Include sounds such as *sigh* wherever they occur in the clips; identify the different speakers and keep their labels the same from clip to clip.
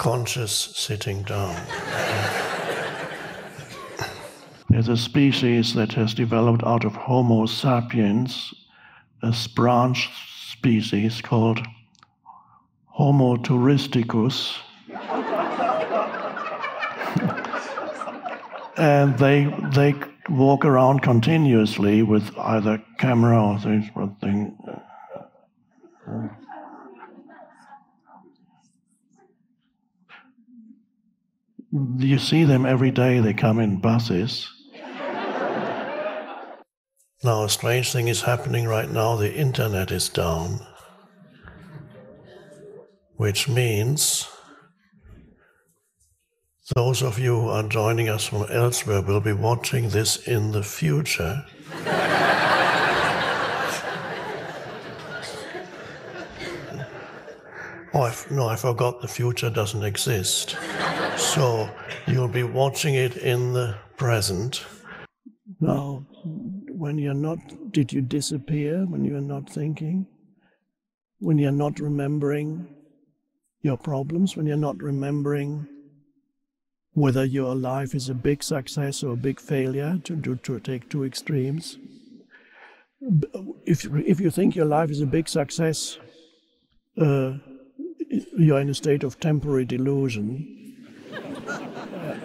Speaker 1: conscious sitting down.
Speaker 2: There's a species that has developed out of Homo sapiens, a branch species called Homo touristicus. *laughs* and they, they walk around continuously with either camera or things, something. Uh, You see them every day, they come in buses.
Speaker 1: Now, a strange thing is happening right now the internet is down, which means those of you who are joining us from elsewhere will be watching this in the future. *laughs* oh, I, no, I forgot the future doesn't exist. So you'll be watching it in the present.
Speaker 2: Now, when you're not, did you disappear when you're not thinking? When you're not remembering your problems, when you're not remembering whether your life is a big success or a big failure, to, to, to take two extremes. If, if you think your life is a big success, uh, you're in a state of temporary delusion.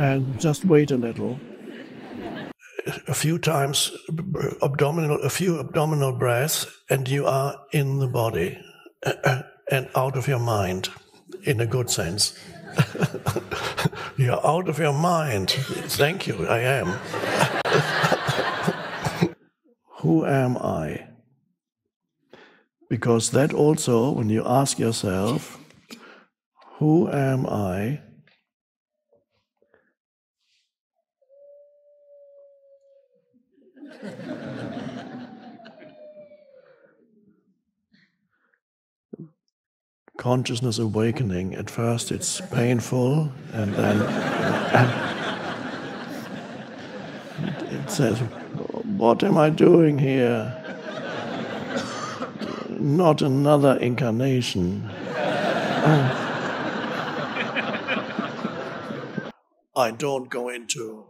Speaker 2: And just wait a little
Speaker 1: a few times abdominal, a few abdominal breaths, and you are in the body uh, uh, and out of your mind, in a good sense. *laughs* You're out of your mind. Thank you, I am. *laughs*
Speaker 2: Who am I? Because that also, when you ask yourself, Who am I? Consciousness awakening. At first, it's painful, and then it says, What am I doing here? Not another incarnation.
Speaker 1: I don't go into,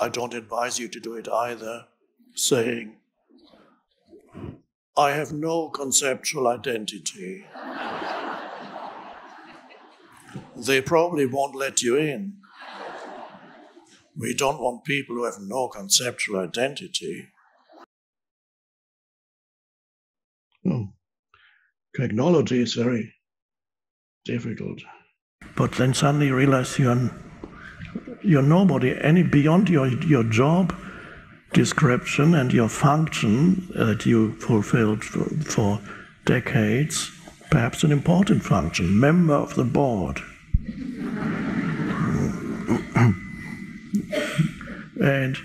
Speaker 1: I don't advise you to do it either, saying, I have no conceptual identity they probably won't let you in. We don't want people who have no conceptual identity.
Speaker 2: Hmm. Technology is very difficult. But then suddenly you realize you're, you're nobody any beyond your, your job description and your function that you fulfilled for, for decades, perhaps an important function, member of the board. *coughs* and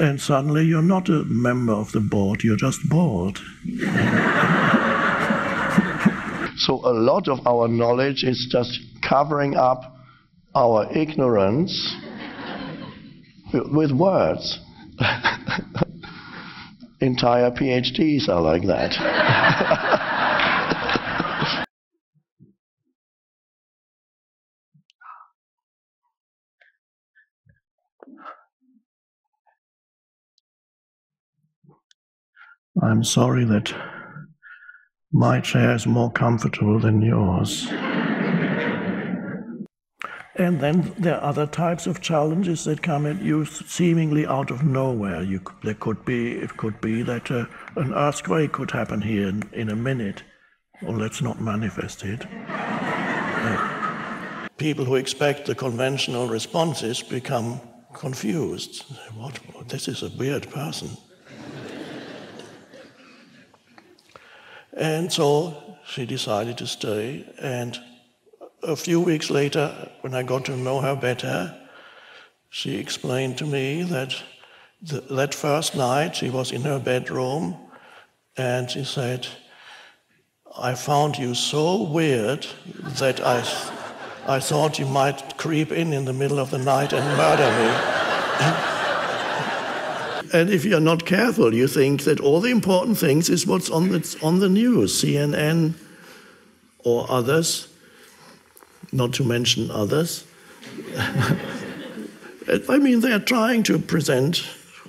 Speaker 2: and suddenly you're not a member of the board, you're just bored. *laughs* so a lot of our knowledge is just covering up our ignorance with words. *laughs* Entire PhDs are like that. *laughs* I'm sorry that my chair is more comfortable than yours. And then there are other types of challenges that come at you seemingly out of nowhere. You, there could be, it could be that uh, an earthquake could happen here in, in, a minute. Well, let's not manifest it. Uh, people who expect the conventional responses become confused. What? This is a weird person. And so she decided to stay. And a few weeks later, when I got to know her better, she explained to me that the, that first night she was in her bedroom and she said, I found you so weird that I, I thought you might creep in in the middle of the night and murder me. *laughs* And if you're not careful, you think that all the important things is what's on the, on the news, CNN or others. not to mention others. *laughs* I mean, they're trying to present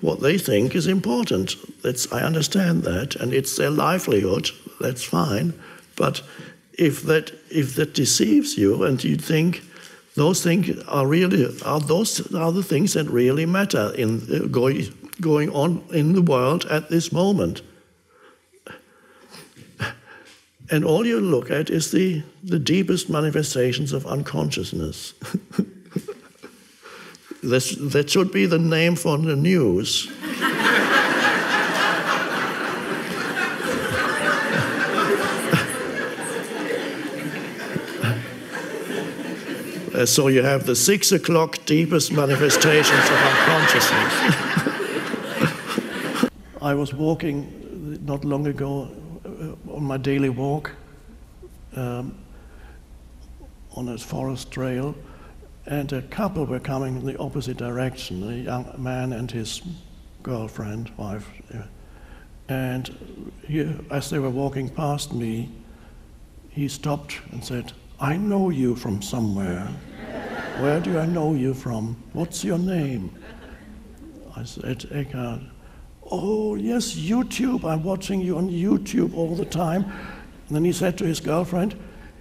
Speaker 2: what they think is important. That's, I understand that, and it's their livelihood. That's fine. But if that if that deceives you, and you think those things are really are those are the things that really matter in uh, going going on in the world at this moment. And all you look at is the, the deepest manifestations of unconsciousness. *laughs* This, that should be the name for the news. *laughs* Uh, so you have the six o'clock deepest manifestations of unconsciousness. *laughs* I was walking not long ago uh, on my daily walk um, on a forest trail and a couple were coming in the opposite direction, a young man and his girlfriend, wife. And he, as they were walking past me, he stopped and said, I know you from somewhere. Where do I know you from? What's your name? I said, Eckhart. Oh, yes, YouTube. I'm watching you on YouTube all the time. And then he said to his girlfriend,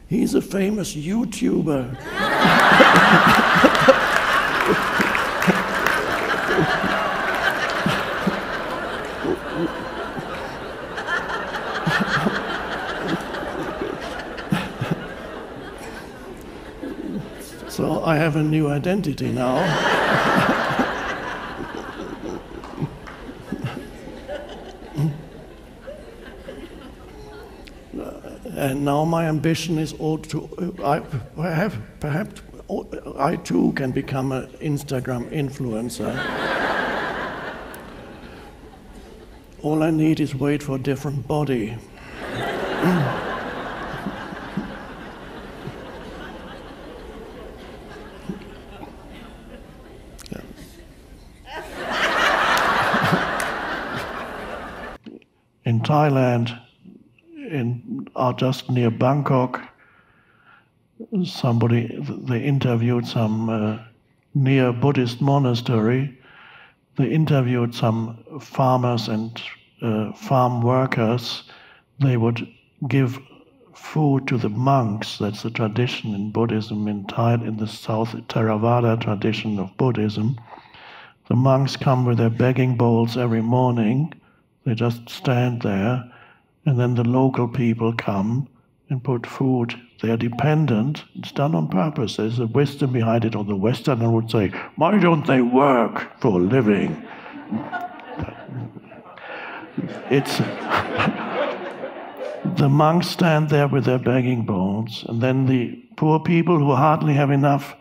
Speaker 2: He's a famous YouTuber. *laughs* so I have a new identity now. And now my ambition is all to, I have, perhaps I too can become an Instagram influencer. All I need is wait for a different body. *laughs* In Thailand, just near Bangkok. Somebody they interviewed some uh, near Buddhist monastery. They interviewed some farmers and uh, farm workers. They would give food to the monks. That's the tradition in Buddhism in Thai, in the South Theravada tradition of Buddhism. The monks come with their begging bowls every morning. They just stand there and then the local people come and put food. They are dependent. It's done on purpose. There's a wisdom behind it. Or the Westerner would say, why don't they work for a living? It's *laughs* the monks stand there with their begging bowls, and then the poor people who hardly have enough,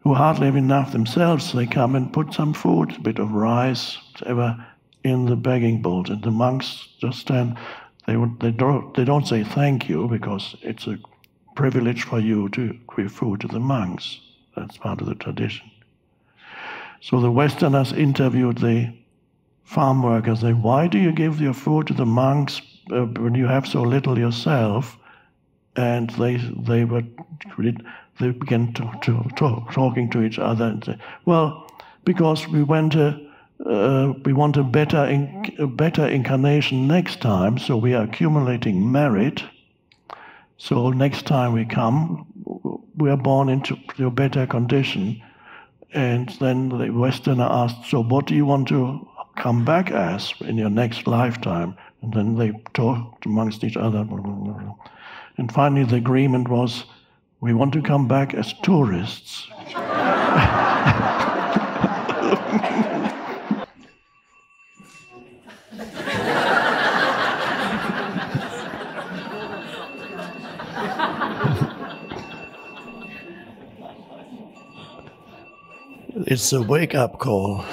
Speaker 2: who hardly have enough themselves, they come and put some food, a bit of rice, whatever, in the begging bowl. and the monks just stand they, they, don't, they don't say thank you because it's a privilege for you to give food to the monks. That's part of the tradition. So the Westerners interviewed the farm workers. They, why do you give your food to the monks uh, when you have so little yourself? And they they were they began to, to, talk, talking to each other and say, well, because we went to uh, we want a better, a better incarnation next time, so we are accumulating merit. So next time we come, we are born into a better condition. And then the Westerner asked, So what do you want to come back as in your next lifetime? And then they talked amongst each other. And finally, the agreement was, We want to come back as tourists. *laughs* It's a wake up call.